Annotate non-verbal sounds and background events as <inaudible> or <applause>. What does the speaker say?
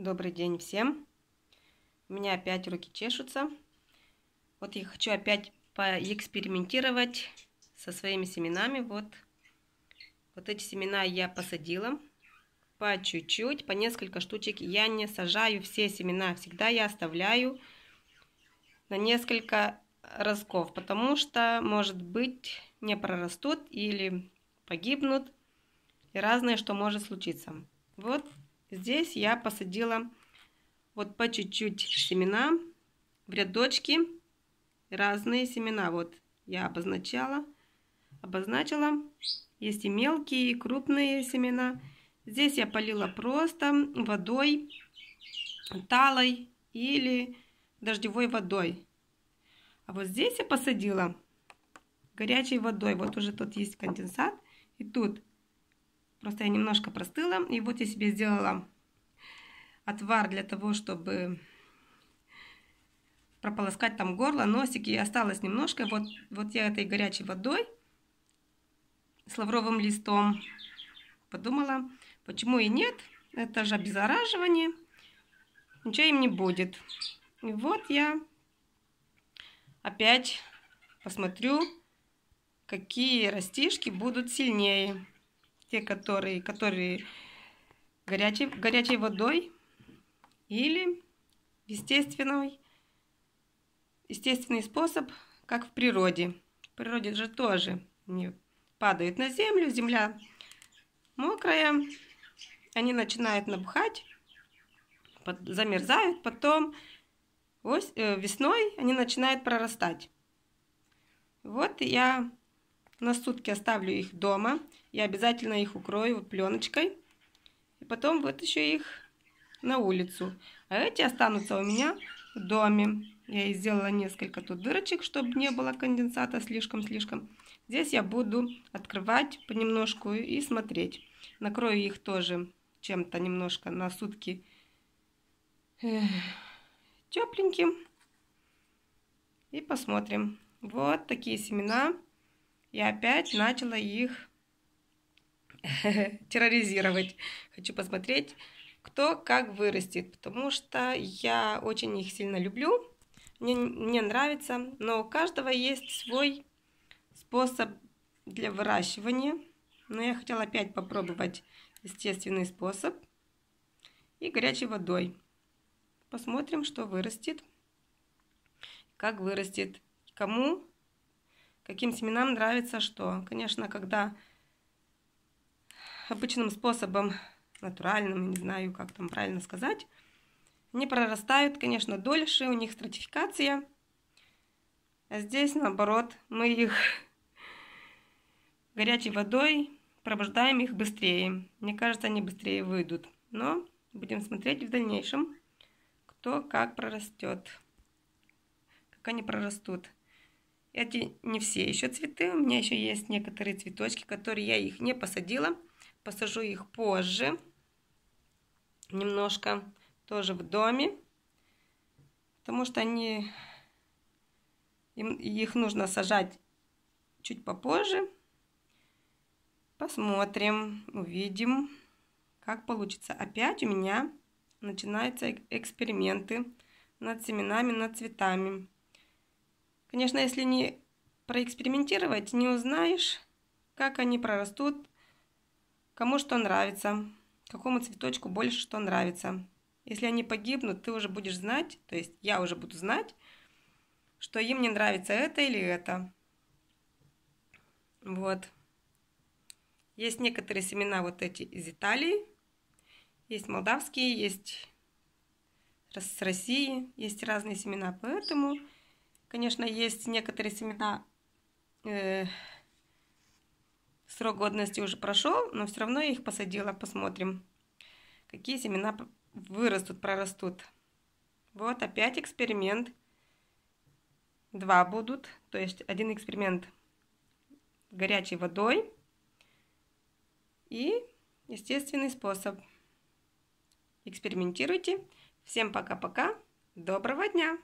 Добрый день всем. У меня опять руки чешутся. Вот я хочу опять поэкспериментировать со своими семенами. Вот, вот эти семена я посадила по чуть-чуть, по несколько штучек. Я не сажаю все семена, всегда я оставляю на несколько ростков, потому что, может быть, не прорастут или погибнут, и разное, что может случиться. Вот Здесь я посадила вот по чуть-чуть семена в рядочки, разные семена. Вот я обозначала, обозначила. Есть и мелкие, и крупные семена. Здесь я полила просто водой, талой или дождевой водой. А вот здесь я посадила горячей водой. Вот уже тут есть конденсат. И тут Просто я немножко простыла. И вот я себе сделала отвар для того, чтобы прополоскать там горло, носик. И осталось немножко. Вот, вот я этой горячей водой с лавровым листом подумала, почему и нет. Это же обеззараживание. Ничего им не будет. И вот я опять посмотрю, какие растишки будут сильнее те, которые, которые горячей, горячей водой или естественный, естественный способ, как в природе. В природе же тоже они падают на землю, земля мокрая, они начинают набухать, замерзают, потом ось, э, весной они начинают прорастать. Вот я на сутки оставлю их дома. Я обязательно их укрою пленочкой. И потом вытащу их на улицу. А эти останутся у меня в доме. Я и сделала несколько тут дырочек, чтобы не было конденсата слишком-слишком. Здесь я буду открывать понемножку и смотреть. Накрою их тоже чем-то немножко на сутки тепленьким. И посмотрим. Вот такие семена. Я опять начала их <laughs> терроризировать. Хочу посмотреть, кто как вырастет, потому что я очень их сильно люблю. Мне, мне нравится, но у каждого есть свой способ для выращивания. Но я хотела опять попробовать естественный способ и горячей водой. Посмотрим, что вырастет, как вырастет, кому каким семенам нравится что. Конечно, когда обычным способом, натуральным, не знаю, как там правильно сказать, они прорастают, конечно, дольше, у них стратификация. А здесь, наоборот, мы их горячей водой пробуждаем их быстрее. Мне кажется, они быстрее выйдут. Но будем смотреть в дальнейшем, кто как прорастет, как они прорастут. Эти не все еще цветы. У меня еще есть некоторые цветочки, которые я их не посадила. Посажу их позже. Немножко тоже в доме. Потому что они... Им, их нужно сажать чуть попозже. Посмотрим, увидим, как получится. Опять у меня начинаются эксперименты над семенами, над цветами. Конечно, если не проэкспериментировать, не узнаешь, как они прорастут, кому что нравится, какому цветочку больше что нравится. Если они погибнут, ты уже будешь знать, то есть я уже буду знать, что им не нравится это или это. Вот. Есть некоторые семена вот эти из Италии, есть молдавские, есть с России, есть разные семена, поэтому Конечно, есть некоторые семена, э, срок годности уже прошел, но все равно я их посадила. Посмотрим, какие семена вырастут, прорастут. Вот опять эксперимент. Два будут, то есть один эксперимент горячей водой и естественный способ. Экспериментируйте. Всем пока-пока. Доброго дня!